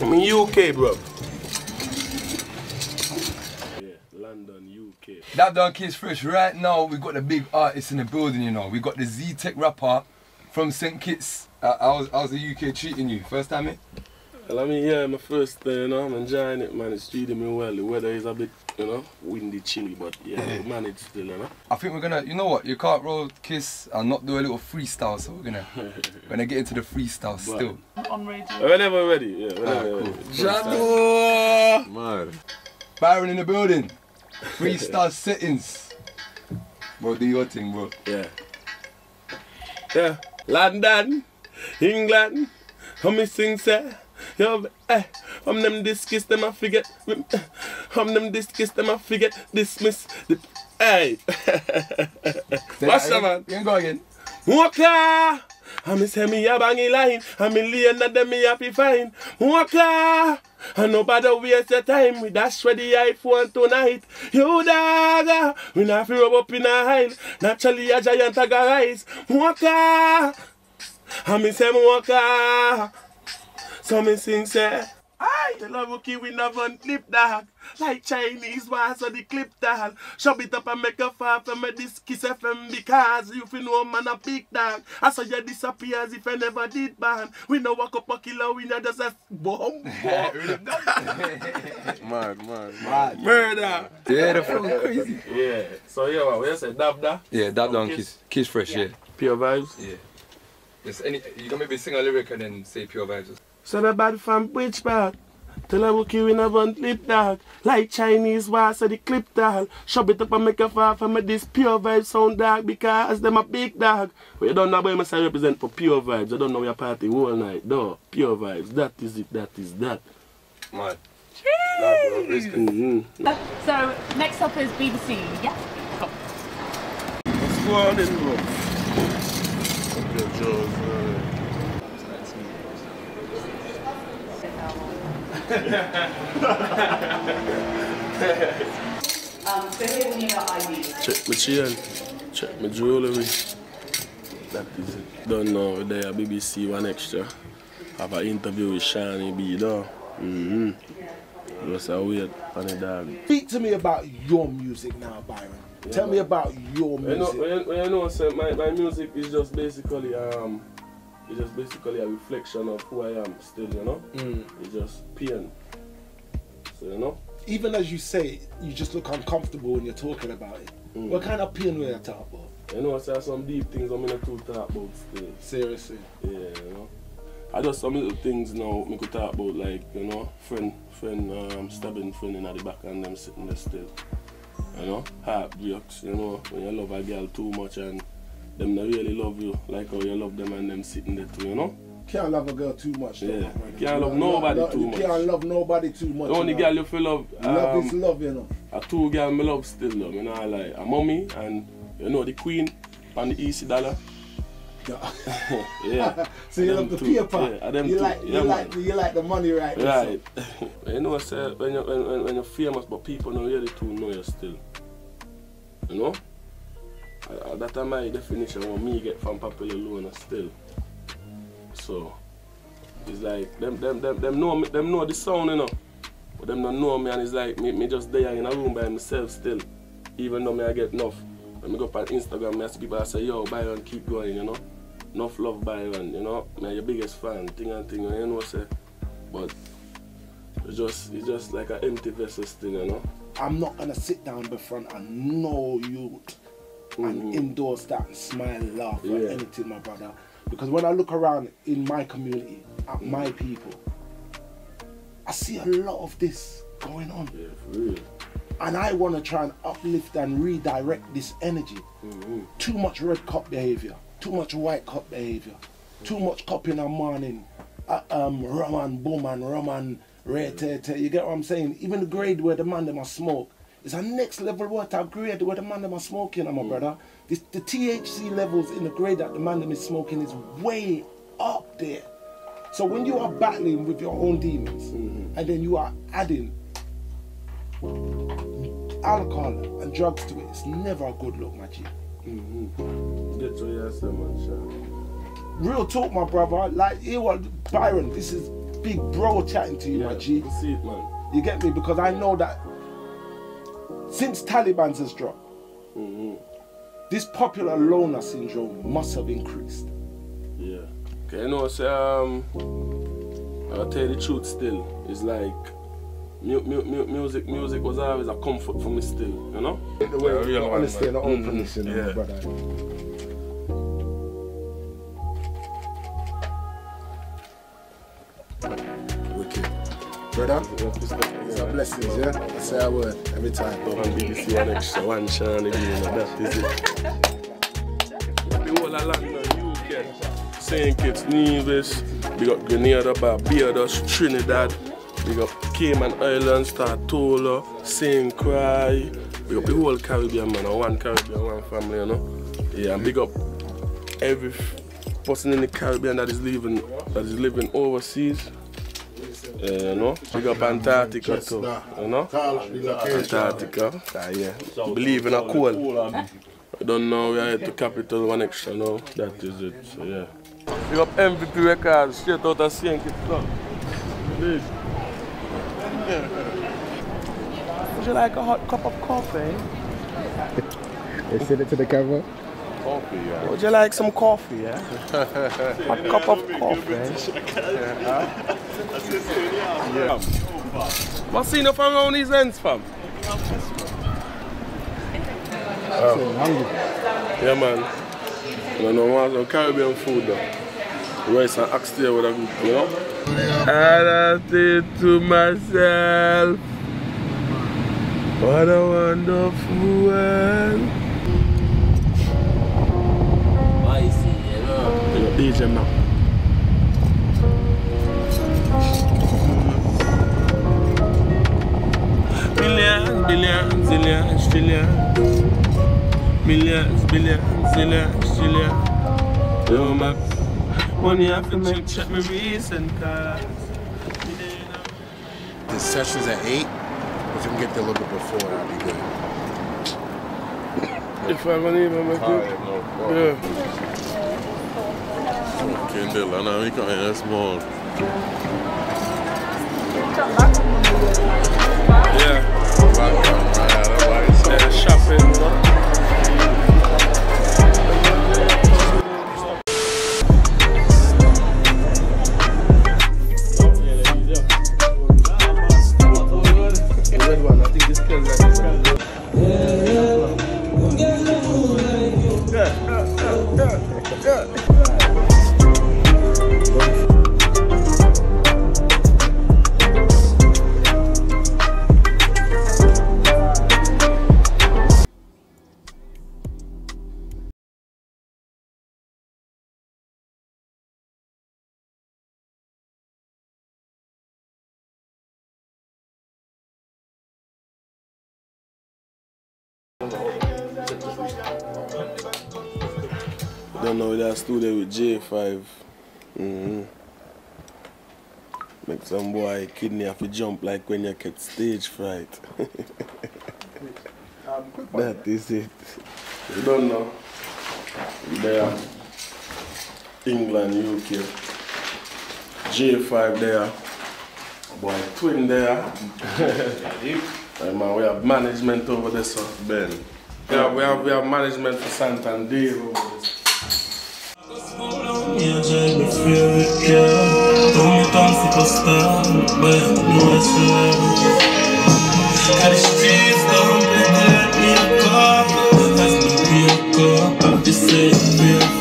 I'm in UK, bro. Yeah, London, UK. That donkey is fresh. Right now, we got the big artist in the building, you know. We got the Z Tech rapper from St. Kitts. Uh, how's, how's the UK treating you? First time, eh? Well, I mean, yeah, my first day, you know, I'm enjoying it, man. It's treating me well. The weather is a bit, you know, windy, chilly, but yeah, we manage still, you know. I think we're gonna, you know what, you can't roll Kiss and not do a little freestyle, so we're gonna, we're gonna get into the freestyle still. On radio. Whenever we're ready, yeah, whenever Alright, we're ah, cool. ready. Jado! Man. Byron in the building. Freestyle settings. Bro, do your thing, bro. Yeah. Yeah. London, England, how me sing say? Yo, eh, I'm them discus, them I forget. I'm them discus, them I forget. Dismiss. The, hey. What's up, man? You can go again. Waka! I me say me a bangy line, I me lay and them me happy fine. Waka! And nobody waste your time, we dash for the iPhone tonight. You dog, we not fi rub up in a hile. Naturally a giant a rise. Waka! I me say waka. So me sing say, I the love will kill we never clip dog. Like Chinese was on the clip dog. Shove it up and make a fall from me this kiss FM because you feel know man a big dog. I saw you disappear as if I never did ban. We no walk up a killer, we not just a bomb. Mad, mad, Mad. Murder. Yeah, the flow crazy. Yeah. So yeah, what we say dab da. Yeah, that down Kiss. Kiss. Kiss fresh, yeah. Pure vibes. Yeah. Yes, any, you can maybe sing a lyric and then say pure vibes. So the bad from which part? Tell her we in a one lip dog. Like Chinese was so the clip dog. Shove it up and make a fall from me this pure vibe sound dog because them a big dog. We don't know where I say represent for pure vibes. I don't know your party all night. No, pure vibes. That is it, that is that. Mad. Mm-hmm. So next up is BBC. Yeah. Go. What's going on in bro? Okay, Joe's, uh, Um, so here we need our IDs. Check my chain, check my jewelry. That is it. Don't know there BBC 1Xtra. Have an interview with Shani B though. Mm-hmm. Just a on the dog. Speak to me about your music now, Byron. Tell me about your music. You know, music. when, when you know, say, my, my music is just basically um, it's just basically a reflection of who I am still, you know. Mm. It's just pain. So you know, Even as you say you just look uncomfortable when you're talking about it. Mm. What kind of pain were you talking about? you know, I say some deep things I'm not too talk about still. Seriously. Yeah, you know. I just some little things now me could talk about like, you know, friend friend um stabbing friend in the back and them sitting there still. You know, heartbreaks, you know, when you love a girl too much and them not really love you like how you love them and them sitting there too, you know? Can't love a girl too much. though, Yeah. Can't love know, nobody lo- too you much. can't love nobody too much. The only you know. girl you feel love, Love is um, love, you know. a two girl me love still love, you know, I like a mommy and you know the queen and the easy dollar. yeah. so you love the two. paper. Yeah, you two. like you Yeah, like man. you like the money right. Right. you know, I say when you when, when, when you're famous, but people don't really too know you still. You know. Uh, that is my definition what me get from popular loan still. So it's like them them them them know me, them know the sound, you know. But them don't know me and it's like me, me just there in a room by myself still. Even though me I get enough. When me go up on Instagram, me ask people I say, yo, Byron, keep going, you know. Enough love Byron, you know. Me your biggest fan, thing and thing, you know say. But it's just it's just like an empty vessel still, you know. I'm not gonna sit down before and know you and endorse that smile, laugh, or Yeah. anything, my brother. Because when I look around in my community, at my people, I see a lot of this going on. Yeah, for real. And I want to try and uplift and redirect this energy. Mm-hmm. Too much red cop behavior, too much white cop behavior, too much cop in the morning, uh, um, rum and boom and rum and red te, te. You get what I'm saying? Even the grade where the man them a smoke is a next level water grade where the man them are smoking, my mm. brother. This, the THC levels in the grade that the man them is smoking is way up there. So when you are battling with your own demons, mm-hmm. and then you are adding alcohol and drugs to it, it's never a good look, my G. Mm-hmm. Get to man, Real talk, my brother. Like, you what, Byron, this is big bro chatting to you, my G. See it, man. You get me? Because I know that since Talibans has dropped, this popular loner syndrome must have increased. Yeah. Okay, you know, say, um, I'll tell you the truth still. It's like, mu- mu- mu- music music was always a comfort for me still, you know? The way Yeah, real the one, honesty and the man. openness, you know, Yeah. my brother. Wicked. Brother, it's a blessings, yeah? Say a word every time. One BBC, one extra, one Sean again, and that is it. The whole of London, UK, St. Kitts, Nevis, big up Grenada, Barbados, Trinidad, big up Cayman Islands, Tortola, St. Croix, big up the whole Caribbean, man, one Caribbean, one family, you know? Yeah, and big up every person in the Caribbean that is living, that is living overseas. Yeah, you know, big up Antarctica too, you know? Antarctica, ah, yeah. Believe in a cold. I don't know, we are here to capital one extra now. That is it, so yeah. Big up MVP records, straight out of St. Kitts Club. Big. Would you like a hot cup of coffee? They send it to the camera. Would you like some coffee, yeah? hot cup of coffee. yeah. What's seen you from around these ends, fam? Oh. Yeah, man. I don't know, want some Caribbean food though. Rice and oxtail with a group, you know? And I think to myself, what a wonderful world. DJ now. Millions, billions, zillions, trillions. Millions, billions, zillions, trillions. Yo, man. Money have to make check me recent cars. The session's at 8. If we can get there a little bit before, that'd be good. If I'm gonna even make it. Yeah. Kendall, I know he got in small. Know that studio with JAE5. Mm-hmm. Make some boy kidney have to jump like when you get stage fright. that is it. You don't know. There. England, UK. JAE5 there. Boy, twin there. Hey, man, we have management over there, so Ben. We have, we have, we have management for Santander over there. Я же не фрирке Думаю, там суперстар Б, ну это Карıştı İslam bedel bir kap Hazır bir kap Abi say bir fast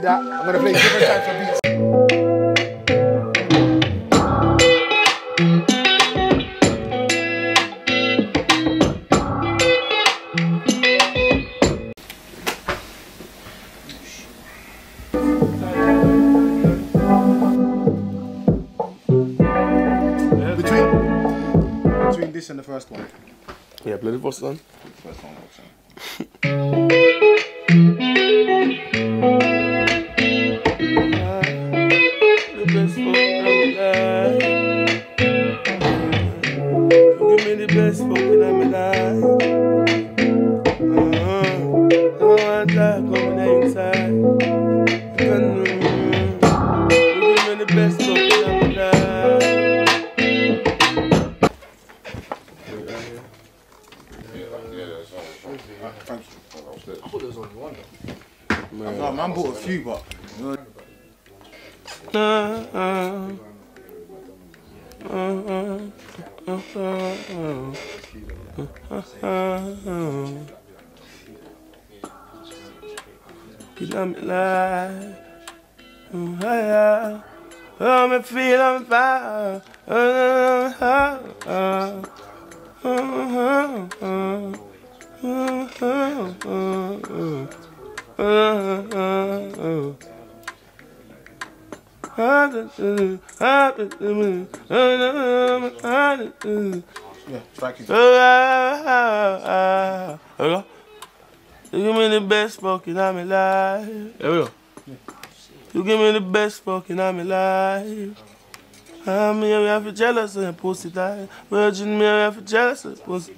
see, after you play with that, I'm gonna play different types of beats. Between between this and the first one. Yeah, play the first one. First one, first one. You know me like, oh, yeah. Oh, me feel on fire. Uh, uh, uh, uh, uh, uh, uh, uh, uh, uh, uh. Yeah, you. You give me the best fucking I'm alive. Here we go. You give me the best fucking I'm alive. I'm here, we have to jealous and pussy die. Virgin me, we have to jealous and pussy.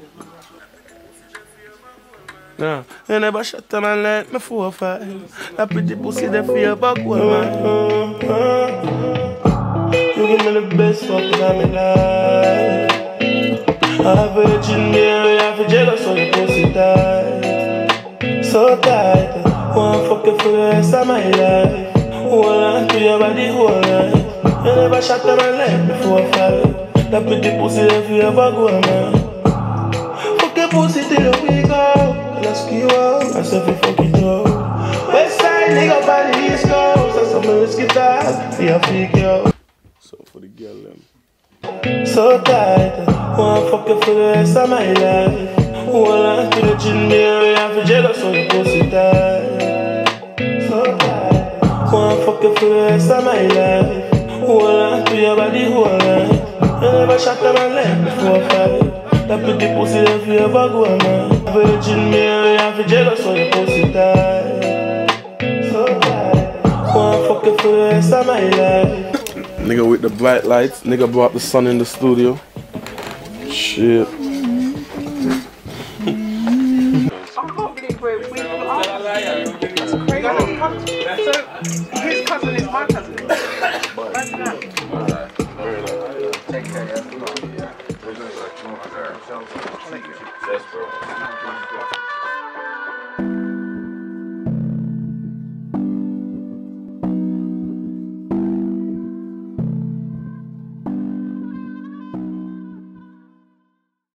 Yeah, you never shut a man like me four or five. That pretty pussy that feel back man. You give me the best fucking I'm alive. I'm virgin me, we have jealous so the pussy die. So tight, wanna fuck you for the rest of my life. Wanna to your body whole life. You never shut a man like me four or five. That pretty pussy that feel back man. Fuck your pussy till we go. Let's go out. I said we fuck it up. West nigga by the east coast. That's some of guitar. We a freak yo. So for the girl them. So tight, wanna fuck you for the rest of my life. Wanna to the me we have to jealous so the pussy tight. So tight, wanna fuck you for the rest of my life. Wanna to your body whole life. You never shot a man like before five. That pretty pussy if you ever go man. Virgin me we have to jealous so the pussy tight. So tight, wanna fuck you for the rest of my life. Nigga with the bright lights. Nigga brought the sun in the studio. Shit. His cousin is